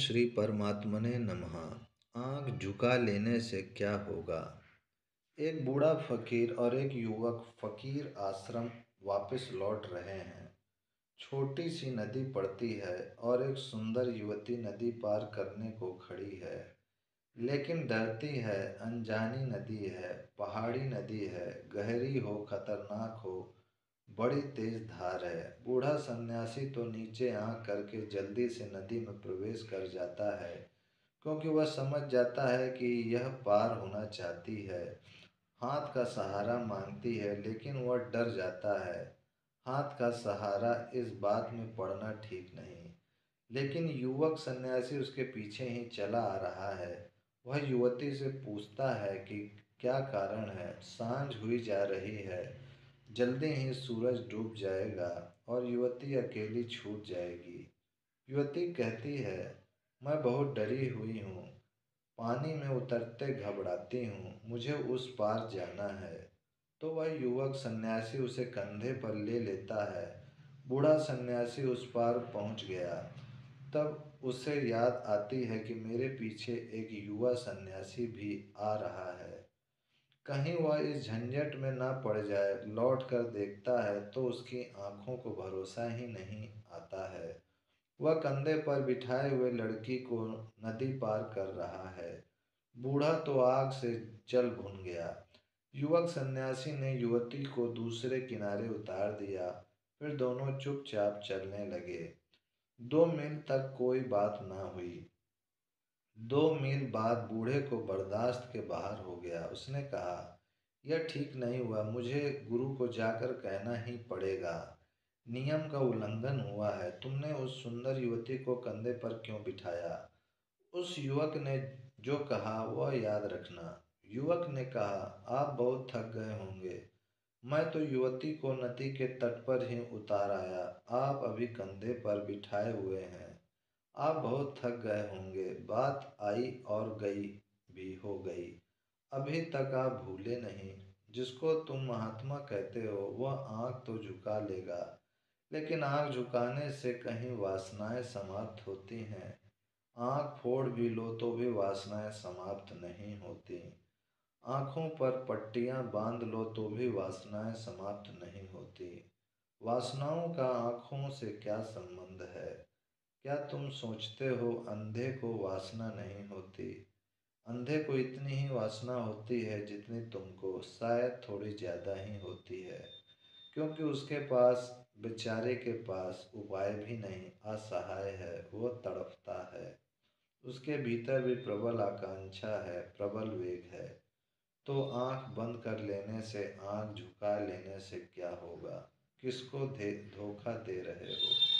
श्री परमात्मने नमः। आँख झुका लेने से क्या होगा? एक बूढ़ा फकीर और एक युवक फकीर आश्रम वापस लौट रहे हैं। छोटी सी नदी पड़ती है और एक सुंदर युवती नदी पार करने को खड़ी है। लेकिन डरती है, अनजानी नदी है, पहाड़ी नदी है, गहरी हो, खतरनाक हो बड़ी तेज धार है। बूढ़ा सन्यासी तो नीचे आँख करके जल्दी से नदी में प्रवेश कर जाता है, क्योंकि वह समझ जाता है कि यह पार होना चाहती है। हाथ का सहारा मांगती है, लेकिन वह डर जाता है। हाथ का सहारा इस बात में पड़ना ठीक नहीं। लेकिन युवक सन्यासी उसके पीछे ही चला आ रहा है। वह युवती से पूछता है कि क्या कारण है? साँझ हुई जा रही है। जल्दी ही सूरज डूब जाएगा और युवती अकेली छूट जाएगी। युवती कहती है, मैं बहुत डरी हुई हूँ। पानी में उतरते घबराती हूँ। मुझे उस पार जाना है। तो वह युवक सन्यासी उसे कंधे पर ले लेता है। बूढ़ा सन्यासी उस पार पहुँच गया। तब उसे याद आती है कि मेरे पीछे एक युवा सन्यासी भी आ रहा है। कहीं वह इस झंझट में न पड़ जाए लौट कर देखता है तो उसकी आँखों को भरोसा ही नहीं आता है। वह कंधे पर बिठाए हुए लड़की को नदी पार कर रहा है। बूढ़ा तो आग से जल भुन गया। युवक सन्यासी ने युवती को दूसरे किनारे उतार दिया, फिर दोनों चुपचाप चलने लगे। दो मील तक कोई बात ना हुई। दो मील बाद बूढ़े को बर्दाश्त के बाहर हो गया। उसने कहा, यह ठीक नहीं हुआ। मुझे गुरु को जाकर कहना ही पड़ेगा। नियम का उल्लंघन हुआ है। तुमने उस सुंदर युवती को कंधे पर क्यों बिठाया उस युवक ने जो कहा, वह याद रखना। युवक ने कहा, आप बहुत थक गए होंगे। मैं तो युवती को नदी के तट पर ही उतार आया। आप अभी कंधे पर बिठाए हुए हैं। आप बहुत थक गए होंगे। बात आई और गई भी हो गई। अभी तक आप भूले नहीं। जिसको तुम महात्मा कहते हो, वह आँख तो झुका लेगा। लेकिन आँख झुकाने से कहीं वासनाएँ समाप्त होती हैं। आँख फोड़ भी लो तो भी वासनाएँ समाप्त नहीं होती। आँखों पर पट्टियाँ बाँध लो तो भी वासनाएँ समाप्त नहीं होती। वासनाओं का आँखों से क्या संबंध है? क्या तुम सोचते हो अंधे को वासना नहीं होती? अंधे को इतनी ही वासना होती है जितनी तुमको, शायद थोड़ी ज़्यादा ही होती है। क्योंकि उसके पास, बेचारे के पास उपाय भी नहीं, असहाय है, वो तड़पता है। उसके भीतर भी प्रबल आकांक्षा है, प्रबल वेग है। तो आँख बंद कर लेने से, आँख झुका लेने से क्या होगा? किसको धोखा दे रहे हो?